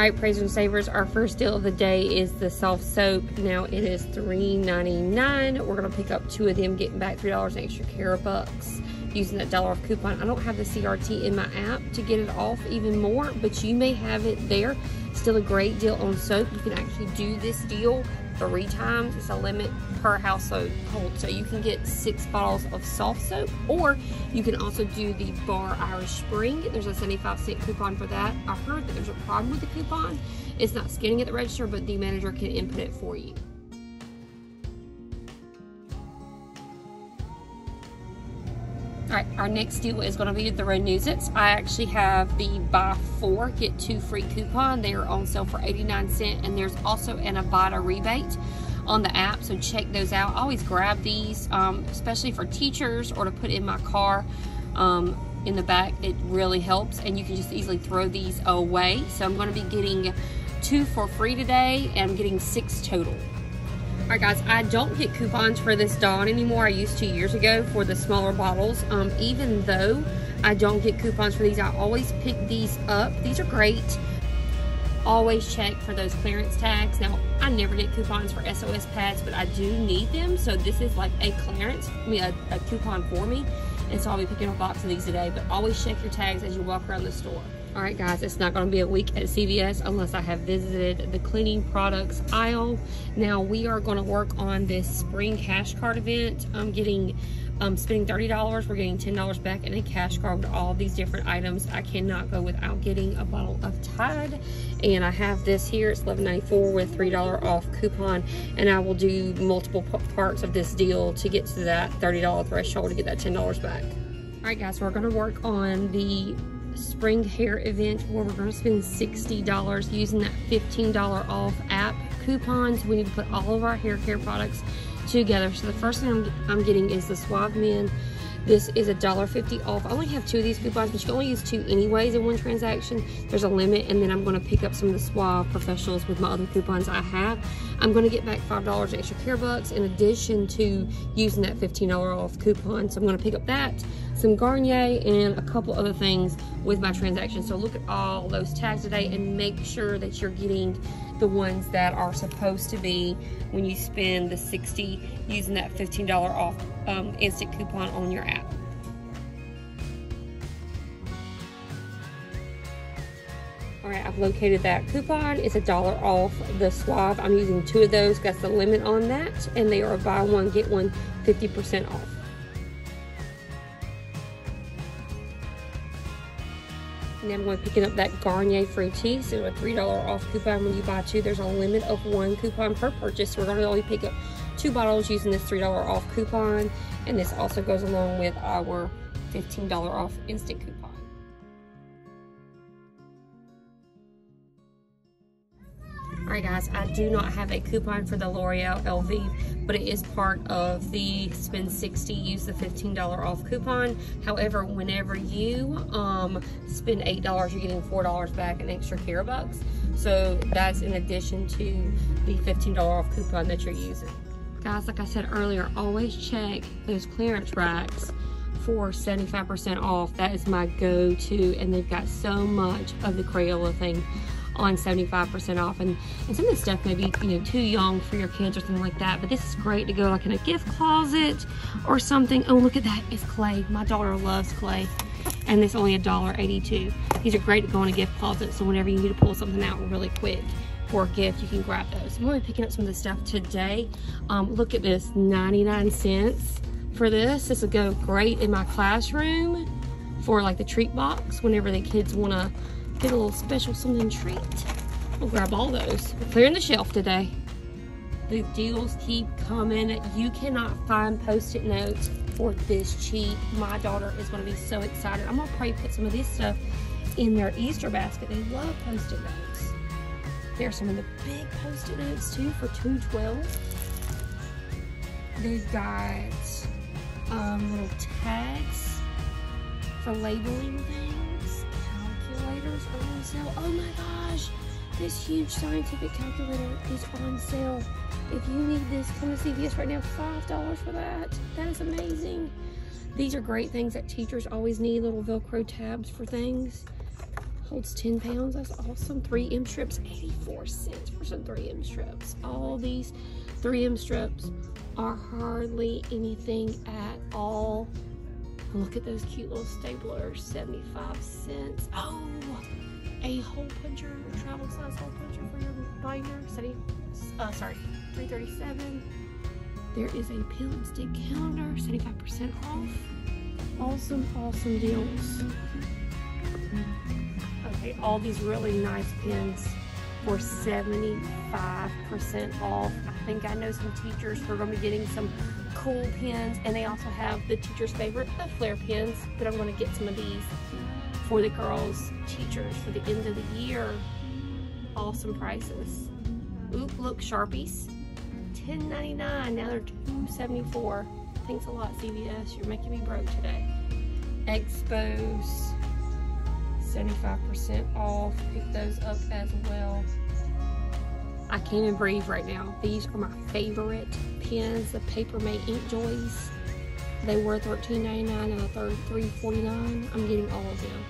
All right, Praisers and Savers, our first deal of the day is the soft soap. Now it is $3.99. We're gonna pick up two of them, getting back $3 extra care bucks using that dollar off coupon. I don't have the CRT in my app to get it off even more, but you may have it there. Still a great deal on soap. You can actually do this deal three times. It's a limit per household. Hold. So you can get six bottles of soft soap or you can also do the Bar Irish Spring. There's a 75 cent coupon for that. I heard that there's a problem with the coupon. It's not scanning at the register, but the manager can input it for you. Our next deal is gonna be the Renuzits. I actually have the buy four, get two free coupon. They are on sale for 89 cents and there's also an Ibotta rebate on the app, so check those out. I always grab these, um, especially for teachers or to put in my car um, in the back. It really helps and you can just easily throw these away. So I'm gonna be getting two for free today and I'm getting six total. All right, guys, I don't get coupons for this Dawn anymore. I used to years ago for the smaller bottles. Um, even though I don't get coupons for these, I always pick these up. These are great. Always check for those clearance tags. Now, I never get coupons for SOS pads, but I do need them. So this is like a clearance, I mean, a, a coupon for me. And so I'll be picking up a box of these today, but always check your tags as you walk around the store. All right, guys, it's not going to be a week at CVS unless I have visited the cleaning products aisle. Now, we are going to work on this spring cash card event. I'm getting, um, spending $30. We're getting $10 back in a cash card with all these different items. I cannot go without getting a bottle of Tide. And I have this here. It's $11.94 with $3 off coupon. And I will do multiple parts of this deal to get to that $30 threshold to get that $10 back. All right, guys, so we're going to work on the spring hair event where we're going to spend $60 using that $15 off app coupons. We need to put all of our hair care products together. So the first thing I'm, I'm getting is the Suave Men this is a $1.50 off. I only have two of these coupons, but you can only use two anyways in one transaction. There's a limit, and then I'm going to pick up some of the Suave Professionals with my other coupons I have. I'm going to get back $5 extra care bucks in addition to using that $15 off coupon. So I'm going to pick up that, some Garnier, and a couple other things with my transaction. So look at all those tags today and make sure that you're getting the ones that are supposed to be when you spend the 60 using that $15 off um, instant coupon on your app. All right, I've located that coupon. It's a dollar off the Suave. I'm using two of those. That's the limit on that. And they are buy one, get one 50% off. And to picking up that Garnier free tea. So a $3 off coupon when you buy two. There's a limit of one coupon per purchase. So we're going to only pick up two bottles using this $3 off coupon. And this also goes along with our $15 off instant coupon. Alright guys, I do not have a coupon for the L'Oreal Elvive, but it is part of the spend 60, use the $15 off coupon. However, whenever you um, spend $8, you're getting $4 back in extra care bucks. So that's in addition to the $15 off coupon that you're using. Guys, like I said earlier, always check those clearance racks for 75% off. That is my go-to, and they've got so much of the Crayola thing on 75% off. And, and some of this stuff may be, you know, too young for your kids or something like that. But this is great to go like in a gift closet or something. Oh, look at that. It's clay. My daughter loves clay. And it's only $1.82. These are great to go in a gift closet. So whenever you need to pull something out really quick for a gift, you can grab those. I'm only picking up some of this stuff today. Um, look at this, 99 cents for this. This will go great in my classroom for like the treat box whenever the kids want to get a little special something treat. We'll grab all those. We're clearing the shelf today. The deals keep coming. You cannot find post-it notes for this cheap. My daughter is going to be so excited. I'm going to probably put some of this stuff in their Easter basket. They love post-it notes. There's some of the big post-it notes too for 212. They've got um, little tags for labeling things calculators are on sale. Oh my gosh, this huge scientific calculator is on sale. If you need this, come to CVS right now, $5 for that. That is amazing. These are great things that teachers always need, little Velcro tabs for things. Holds 10 pounds. That's awesome. 3M strips, 84 cents for some 3M strips. All these 3M strips are hardly anything at all. Look at those cute little staplers, 75 cents. Oh, a hole puncher, travel size hole puncher for your binder. Setting, uh, sorry, 337. There is a peel and stick calendar, 75% off. Awesome, awesome deals. Okay, all these really nice pens for 75% off. I think I know some teachers who are going to be getting some cool pens, and they also have the teacher's favorite, the Flair pens, but I'm going to get some of these for the girls' teachers for the end of the year. Awesome prices. Oop, look, Sharpies. $10.99, now they're $2.74. Thanks a lot, CVS. You're making me broke today. Expos, 75% off. Pick those up as well. I can't even breathe right now. These are my favorite pens, the Paper Mate Ink Joys. They were $13.99 and third $3.49. I'm getting all of them.